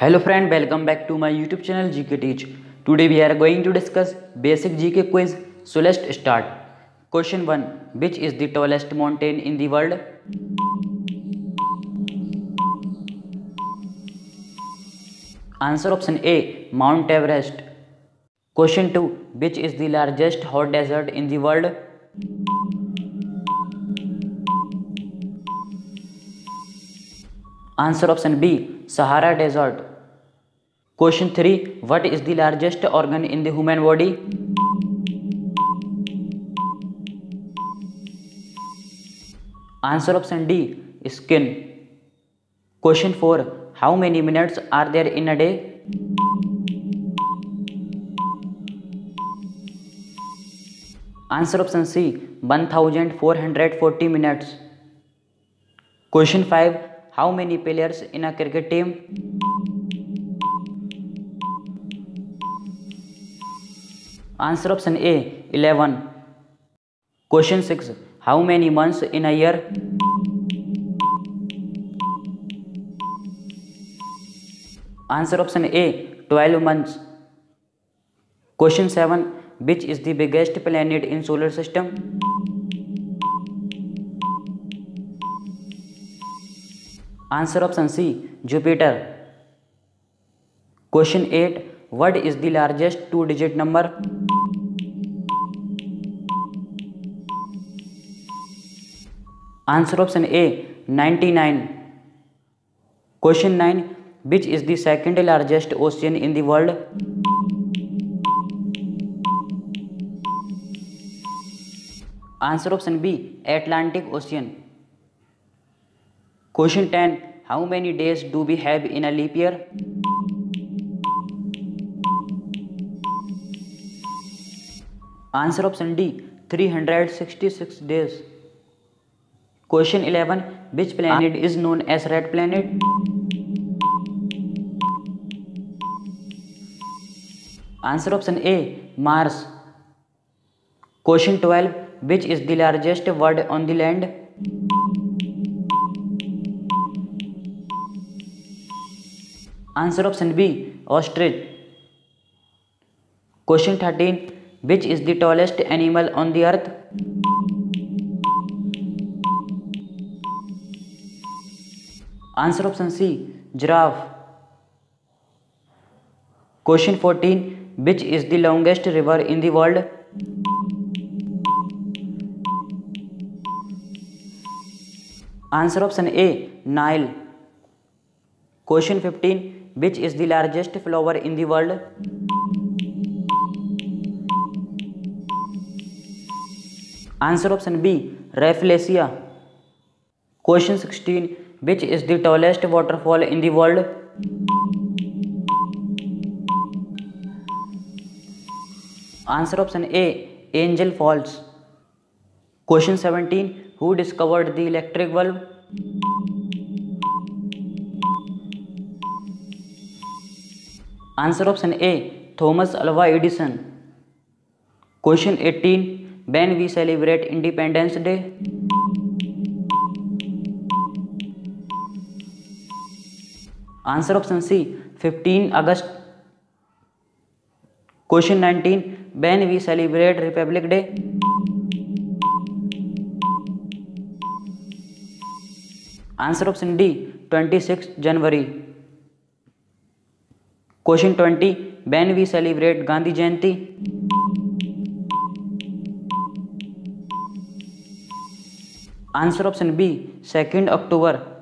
Hello friend, welcome back to my YouTube channel GK Teach. Today we are going to discuss basic GK quiz. So let's start. Question 1. Which is the tallest mountain in the world? Answer option A. Mount Everest. Question 2. Which is the largest hot desert in the world? Answer option B. Sahara Desert. Question 3. What is the largest organ in the human body? Answer option D. Skin. Question 4. How many minutes are there in a day? Answer option C. 1440 minutes. Question 5. How many players in a cricket team? Answer option A 11. Question 6. How many months in a year? Answer option A 12 months. Question 7. Which is the biggest planet in solar system? Answer option C Jupiter. Question 8. What is the largest two digit number? Answer option A 99. Question 9 Which is the second largest ocean in the world? Answer option B Atlantic Ocean. Question 10 How many days do we have in a leap year? Answer option D, 366 days. Question 11, which planet is known as red planet? Answer option A, Mars. Question 12, which is the largest world on the land? Answer option B, ostrich. Question 13, which is the tallest animal on the earth? Answer option C, giraffe. Question 14. Which is the longest river in the world? Answer option A, Nile. Question 15. Which is the largest flower in the world? Answer option B, Rafflesia. Question 16. Which is the tallest waterfall in the world? Answer option A, Angel Falls. Question 17. Who discovered the electric bulb? Answer option A, Thomas Alva Edison. Question 18. when we celebrate Independence Day? Answer option C 15 August. Question 19 When we celebrate Republic Day? Answer option D 26 January. Question 20 When we celebrate Gandhi Jayanti? Answer option B second October